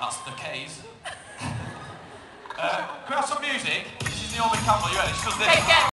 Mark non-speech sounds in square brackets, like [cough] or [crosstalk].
That's the K's. [laughs] uh, can we have some music? This is the only Campbell. You ready? She does this. Take.